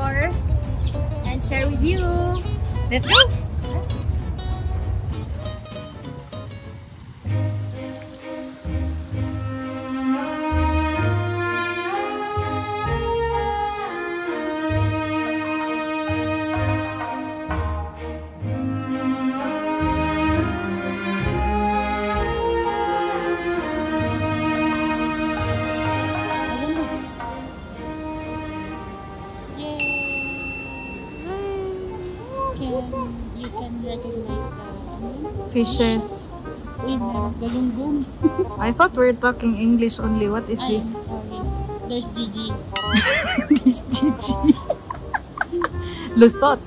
more and share with you. Let's go! fishes. Galunggong. I thought were talking English only. What is this? Sorry. There's Gigi. There's Gigi. Lusot.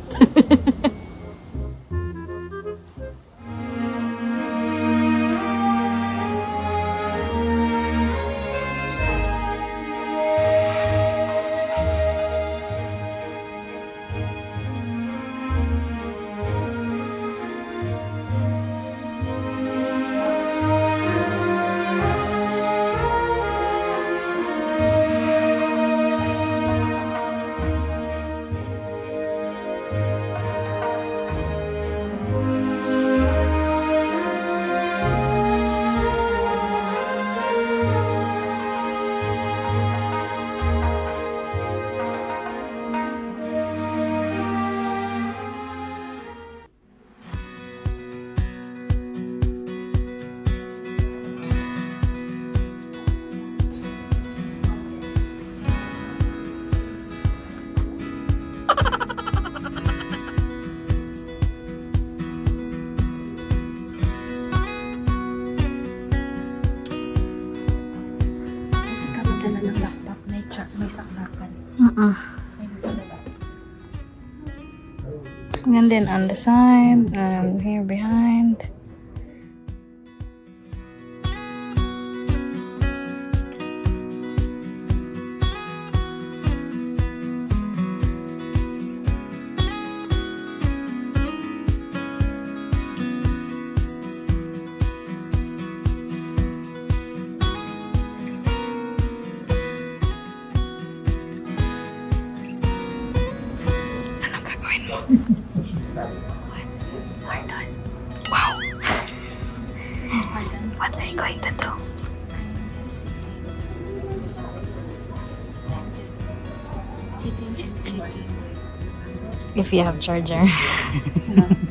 And on the side and um, here behind. if you have charger.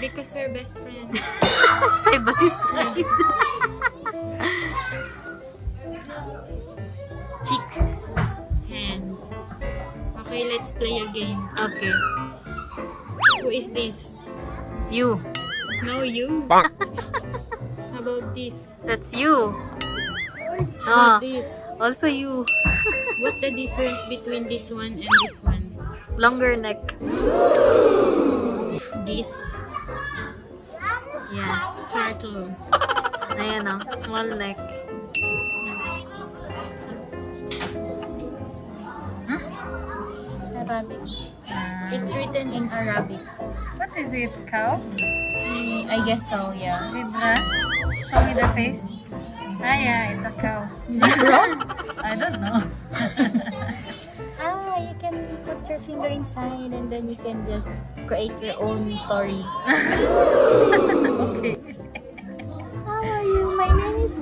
Because we're best friends. side by side. Cheeks. And okay, let's play a game. Okay. Who is this? You. No, you. How about this? That's you. How Oh, about this? also you. What's the difference between this one and this one? Longer neck. This Yeah. turtle. Ayan o. Small neck. Arabic. It's written in Arabic. What is it? Cow? I guess so, yeah. Zebra? Show me the face. Ah, yeah. It's a cow. Zebra? I don't know. your finger inside and then you can just create your own story. okay. How are you? My name is.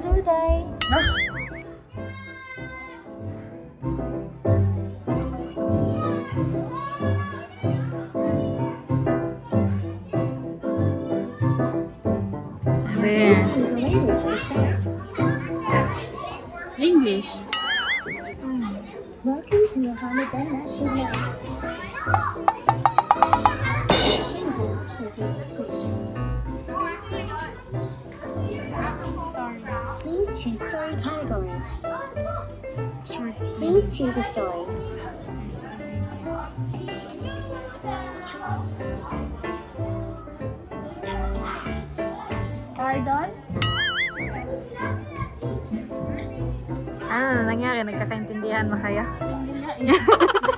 There. English. Welcome to Mohammedan National. Please choose story category. Short story. Please choose a story. Pardon? Nangyari? Nagkakaintindihan ba kayo? Yeah.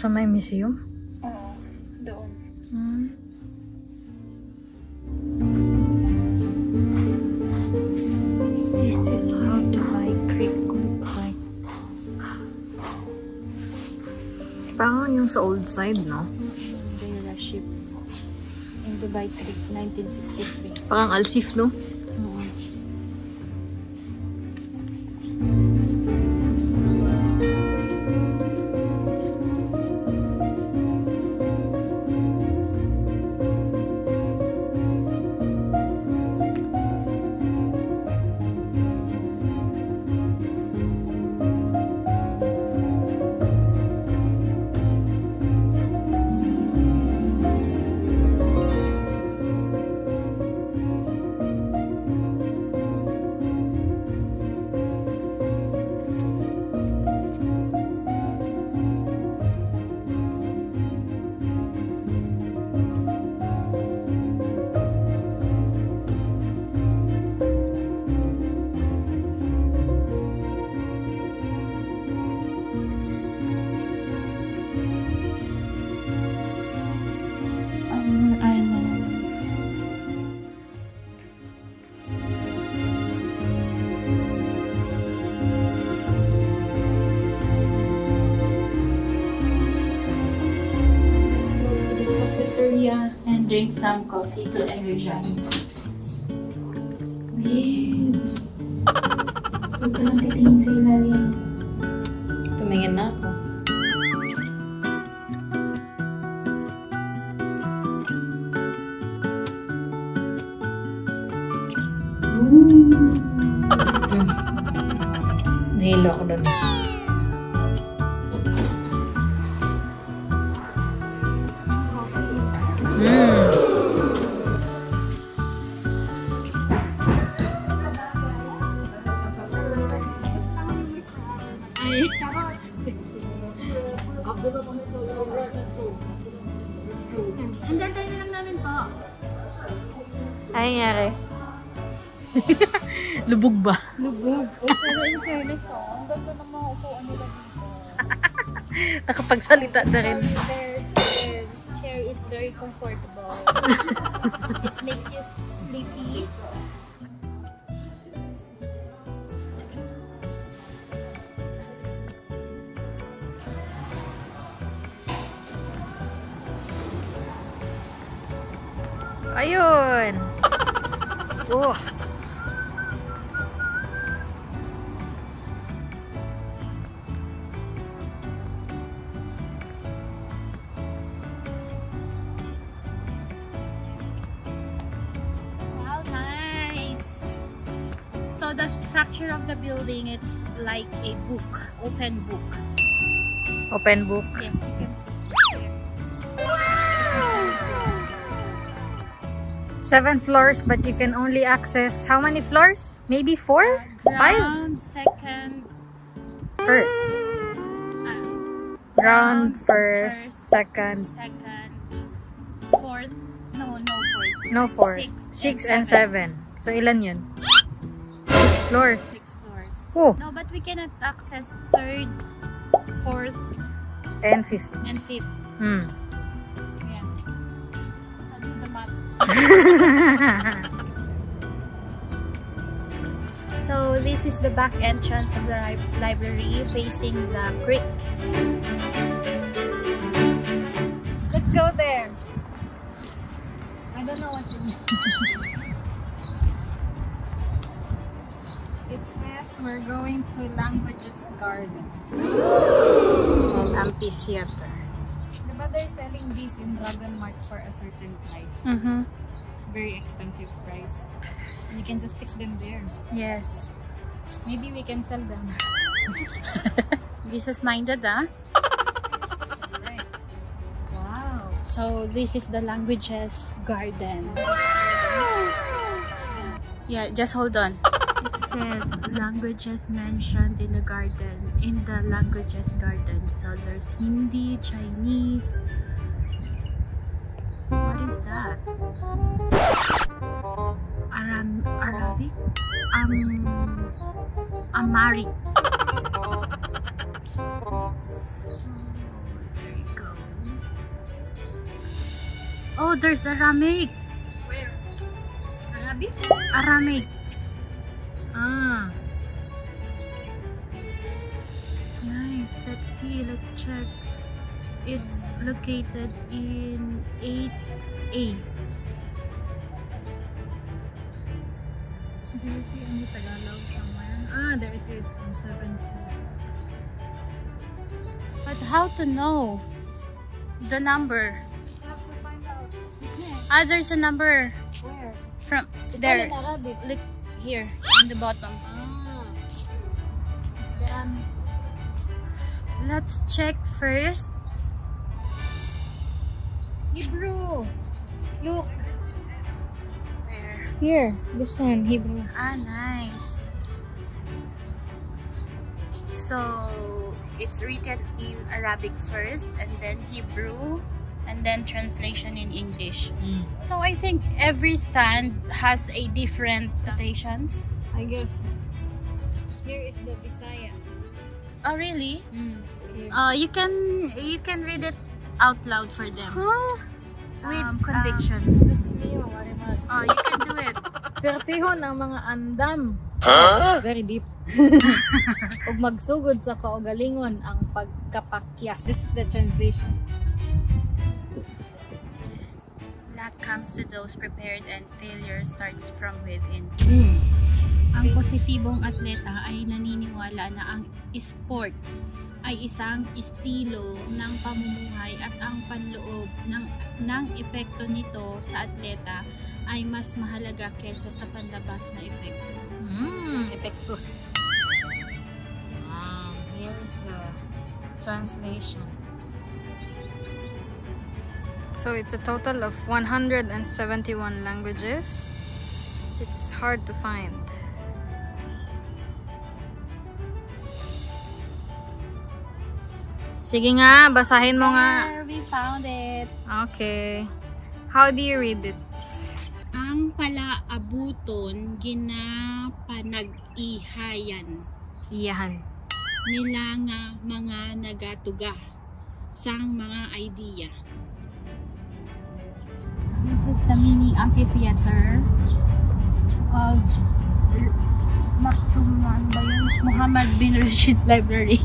sa may museum? Oo, doon. Hmm. This is how Creek look like. Parang yung sa old side, no? Were ships in Dubai Creek, 1963. Parang Alsif, no? Some coffee to energize. Lubog ba? Lubog. Pero in fairness, oh, ang ganda ng mga upuan nila dito. Nakapagsalita na rin. Their, their chair is very comfortable. It makes you sleepy. Ayun! Oh! Building, it's like a book, open book. Open book. Yes, you can see. Seven floors, but you can only access how many floors? Maybe four? Five? Ground, second, First. uh, Ground, first, second, second, fourth. No, no fourth. no fourth. Six, Six and seven. So, ilan yun? Six floors. Six floors. Oh, No, but we cannot access third, fourth, and fifth. and fifth. Hmm. Yeah. I'll do the math. So this is the back entrance of the library facing the creek. Let's go there. I don't know what it means. going to Languages Garden. and amphitheater. Diba they're selling these in Dragon Mart for a certain price? Mm-hmm. Very expensive price. You can just pick them there. Yes. Maybe we can sell them. This is minded, ah. right. Wow. So this is the languages garden. Wow. Yeah, just hold on. It says languages mentioned in the garden, in the languages garden. So there's Hindi, Chinese. What is that? Aram Arabic? Um, Amharic. So, there you go. Oh, there's Aramaic. Where? Arabic? Aramaic. Ah. Nice. Let's see. Let's check. It's located in 8A. Do you see any Tagalog somewhere? Ah, there it is on 7C. But how to know the number? Just have to find out. Ah, there's a number Where? from It's there. Here in the bottom. Ah. An Let's check first. Hebrew? Look. Where? Here. This one, Hebrew. Ah, nice. So it's written in Arabic first, and then Hebrew, and then translation in English. Hmm. So I think every stand has a different quotations. I guess. Here is the Bisaya. Oh, really? Mm. Uh, you can you can read it out loud for them with Um, conviction. Marimar. oh, you can do it. Swertihon ang mga andam. It's very deep. Ug magsugod sa kaugalingon ang pagkapakyas. This is the translation. Luck comes to those prepared, and failure starts from within. Mm. Ang positibong atleta ay naniniwala na ang sport ay isang estilo ng pamumuhay at ang panloob ng, ng epekto nito sa atleta ay mas mahalaga kesa sa panlabas na epekto. Hmm, epectus. Yan. Here is the translation. So it's a total of 171 languages. It's hard to find. Sige nga, basahin mo nga. There, we found it. Okay. How do you read it? Ang palaabuton ginapanag-ihayan Iyahan. nila nga mga nagatuga sang mga idea. This is the mini amphitheater of Maktoum ano ba yun? Mohammed bin Rashid Library.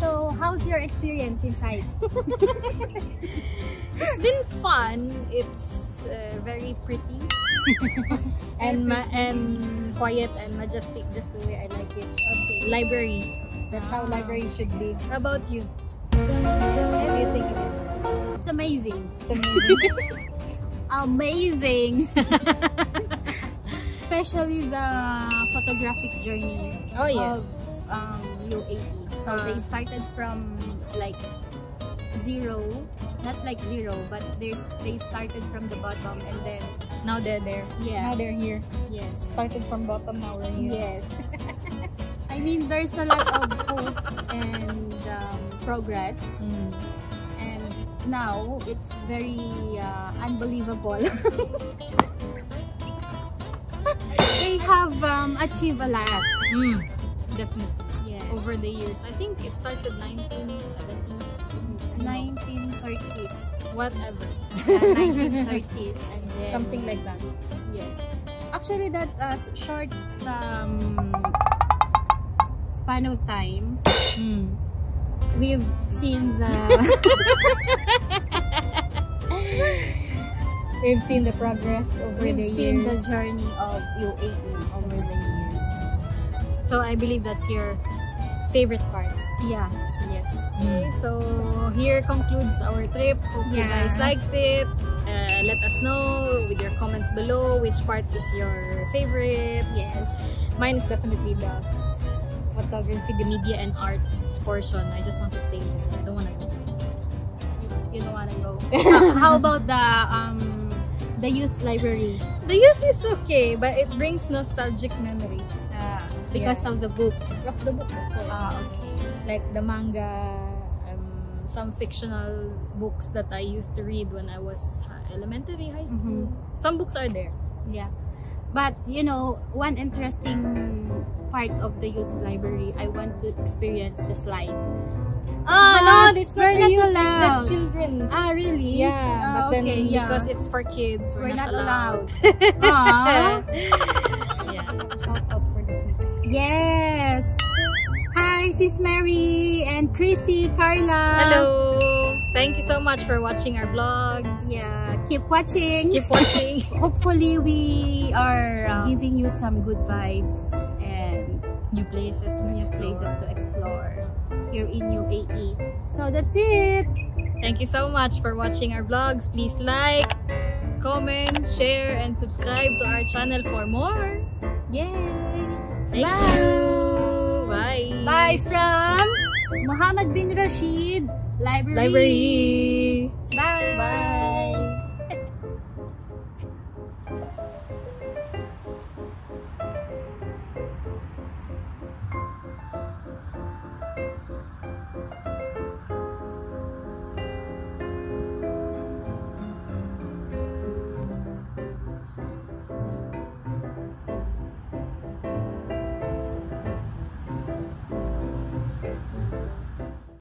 so, how's your experience inside? It's been fun. It's uh, very pretty and and quiet and majestic, just the way I like it. Okay. Library. That's how Wow. library should be. How about you? What do you think? It's amazing. It's amazing. amazing. Especially the photographic journey oh yes. of um, UAE. So Ah. they started from like zero, not like zero, but they they started from the bottom and then Now they're there. Yeah. Now they're here. yes, Started from bottom, now we're here. yes. I mean, there's a lot of hope and um, progress, Mm. and now it's very uh, unbelievable. they have um, achieved a lot. Mm. Definitely. Yes. Over the years. I think it started 1970s. 1930s. Whatever. Yeah, 1930s and then Something like that. yes actually that uh, short um, span of time Mm. we've seen the We've seen the progress over we've the seen the journey of UAE over the years So I believe that's your favorite part. yeah yes Okay, so here concludes our trip. Hope you guys liked it. Uh, let us know with your comments below which part is your favorite. yes Mine is definitely the photography, the media and arts portion. I just want to stay here. I don't want to go. you don't wanna go how, about the um the youth library The youth is okay, but it brings nostalgic memories uh, because Yeah. of the books of the books, of course. ah okay like the manga, um, some fictional books that I used to read when I was elementary, high school. Some books are there. Yeah. But you know, one interesting part of the youth library, I want to experience the slide. Ah, But no, it's not not the youth, allowed. it's the children's. Ah, really? Yeah, Ah, but then okay, yeah. because it's for kids, we're, We're not allowed. Aww. yeah. Shout out for this week. yes. Hi, Sis Mary and Chrissy, Carla. Hello. Thank you so much for watching our vlogs. Yeah, keep watching. Keep watching. Hopefully, we are uh, giving you some good vibes and New places to new explore. places to explore here in UAE. So that's it. Thank you so much for watching our vlogs. Please like, comment, share, and subscribe to our channel for more. Yay! Thank Bye. you. Bye. Bye from Mohammed bin Rashid Library. Library.